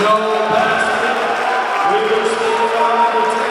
No basket. Weaver State foul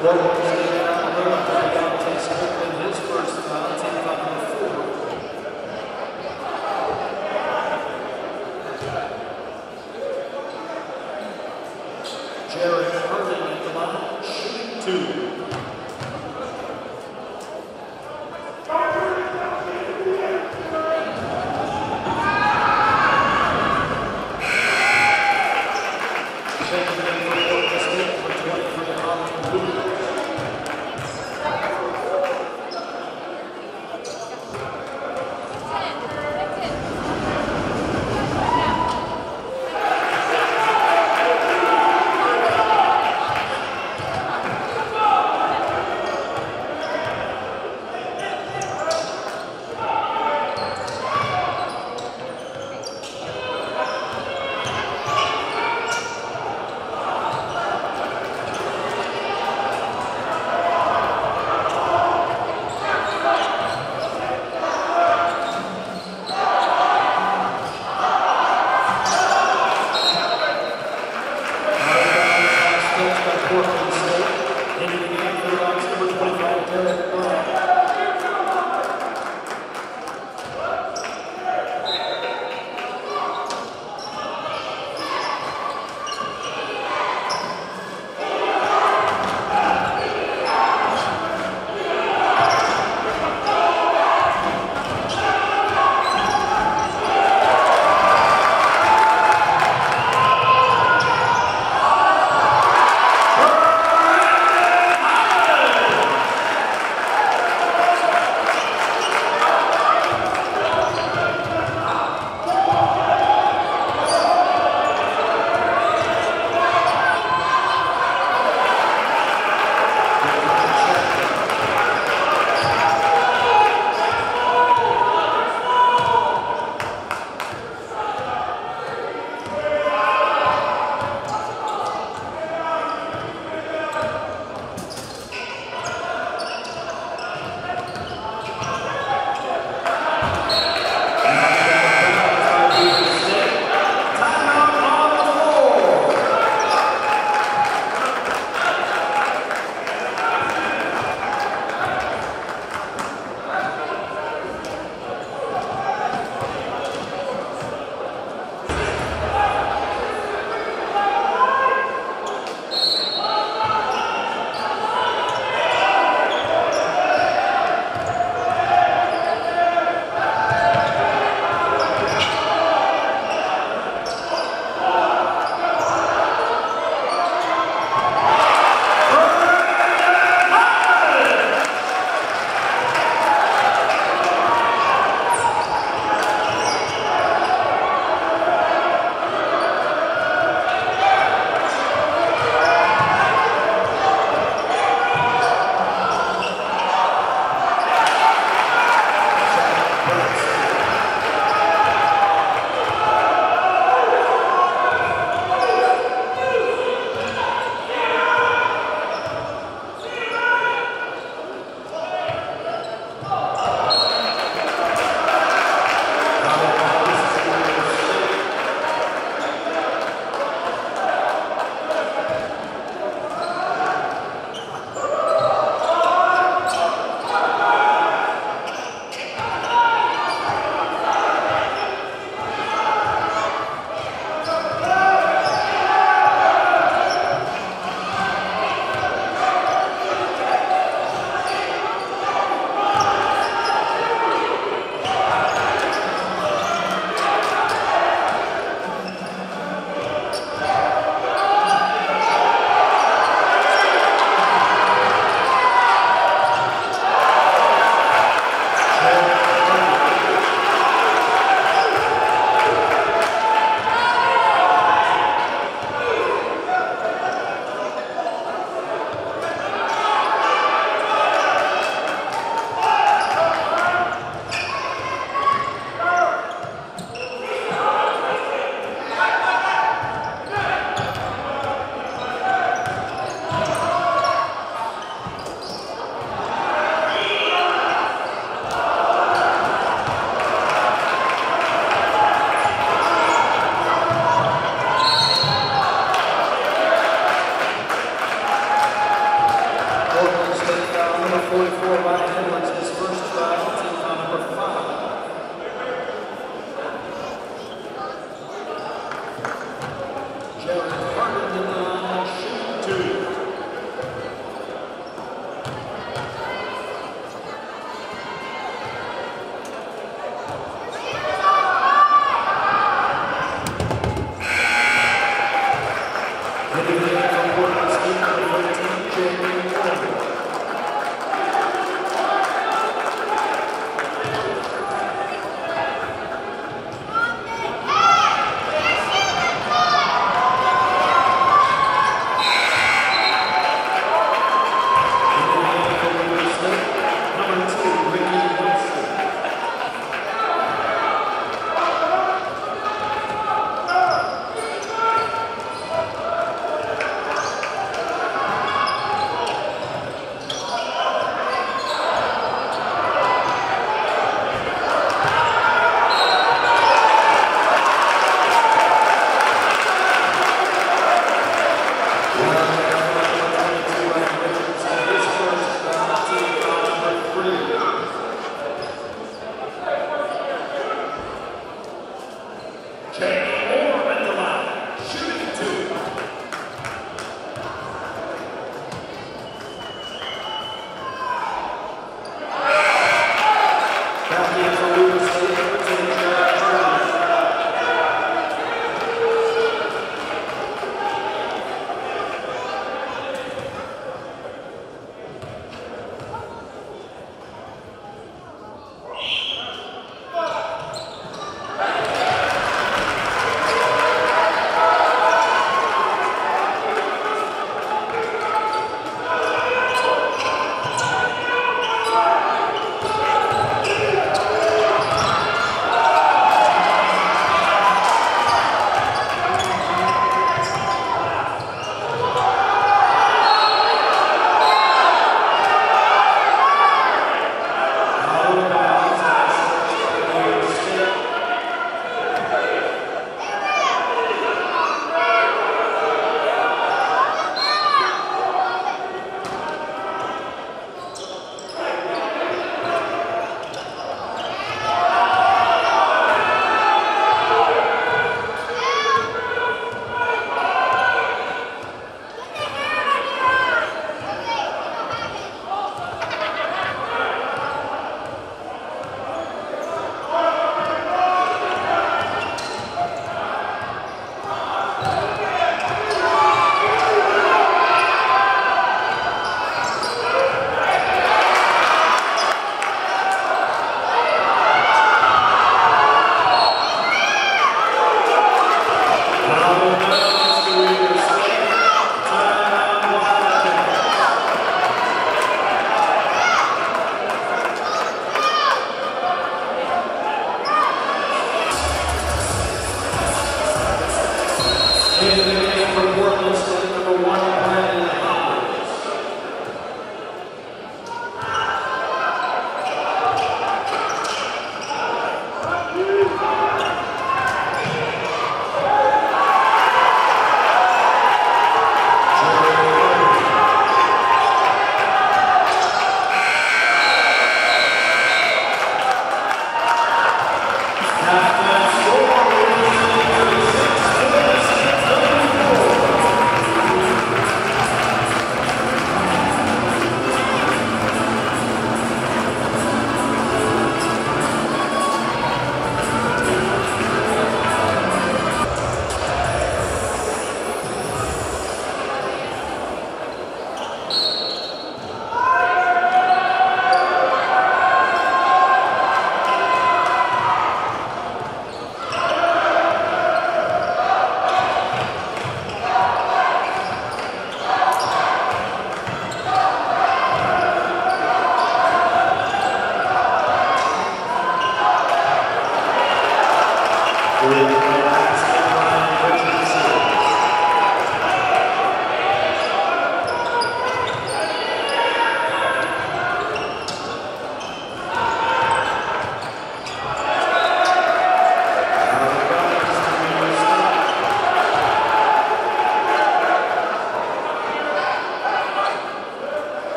Bueno.